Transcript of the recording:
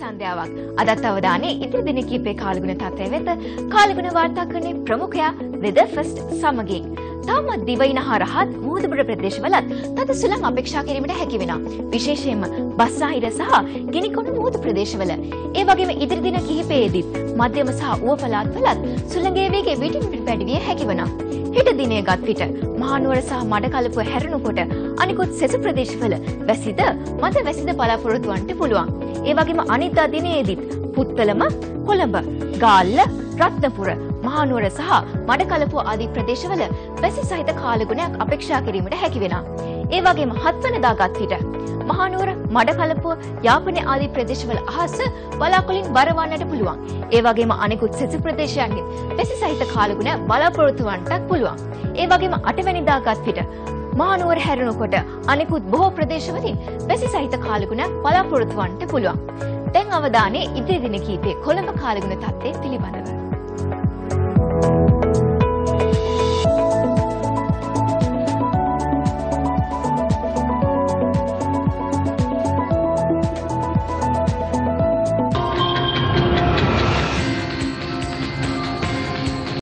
සන්ධ්‍යාවක්. අදත් අවධානයේ ඉදිරි දින කිහිපේ කාලගුණ තත්ත්වය වෙත කාලගුණ වාර්තාකරණයේ ප්‍රමුඛයා වෙදර් ෆස්ට් සමගින්. තාමත් දිවයින හා රහත් මුහුදුබඩ ප්‍රදේශවලත් තද සුළං අපේක්ෂා කිරීමට හැකි වෙනවා. විශේෂයෙන්ම බස්සාහිර සහ ගිනිකොණු මුහුදු ප්‍රදේශවල. ඒ වගේම ඉදිරි දින කිහිපයේදීත් මධ්‍යම සහ ඌව පළාත්වලත් සුළඟේ වේගය විටින් විට වැඩි විය හැකි වෙනවා. හෙට දිනේ ගත් විට මහනුවර සහ මඩකලපුව හැරෙනකොට අනිකුත් සෙසු ප්‍රදේශවල වැසිද මද වැසිද බලාපොරොත්තු වන්නට පුළුවන්. ඒ වගේම අනිද්දා දිනේදීත් පුත්තලම කොළඹ ගාල්ල රත්නපුර මහනුවර සහ මඩකලපුව ආදී ප්‍රදේශවල වැසි සහිත කාලගුණයක් අපේක්ෂා කිරීමට හැකි වෙනවා. ඒ වගේම හත්වනදා ගත් විට මහනුවර මඩකලපුව යාපනය ආදී ප්‍රදේශවල අහස බලාකුලින් බරවන්නට පුළුවන්. ඒ වගේම අනෙකුත් සෙසු ප්‍රදේශයන්ගෙන් වැසි සහිත කාලගුණ බලාපොරොත්තු වන්නටත් පුළුවන්. ඒ වගේම අටවැනිදා ගත් විට මහනුවර හැරුණකොට අනෙකුත් බොහෝ ප්‍රදේශවලින් වැසි සහිත කාලගුණයක් බලාපොරොත්තු වන්නට පුළුවන්. දැන් අවධානය ඉදිරි දින කීපයේ කොළඹ කාලගුණ තත්ත්වය පිළිබඳව.